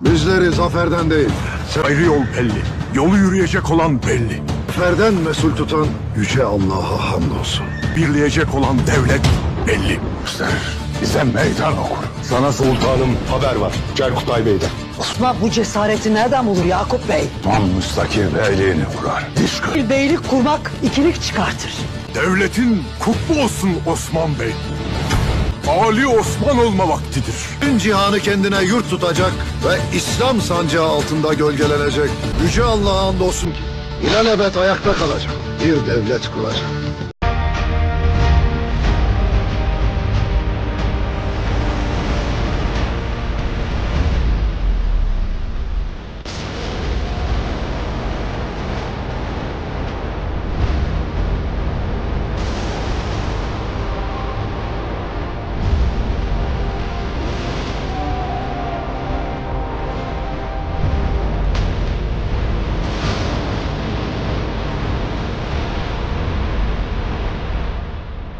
Bizleri zaferden değil, Ayrı yol belli. Yolu yürüyecek olan belli. zaferden mesul tutan Yüce Allah'a hamdolsun. Birleyecek olan devlet belli. Bize meydan okur. Sana sultanım haber var. Cerkutay Bey'den. Osman bu cesareti nereden bulur Yakup Bey? Tam müstakil beyliğini kurar. Diş kır. Bir beylik kurmak ikilik çıkartır. Devletin kutlu olsun Osman Bey. Ali Osman olma vaktidir. Tüm cihanı kendine yurt tutacak ve İslam sancağı altında gölgelenecek. Yüce Allah'a hamdolsun ki ilelebet ayakta kalacak. Bir devlet kuracak.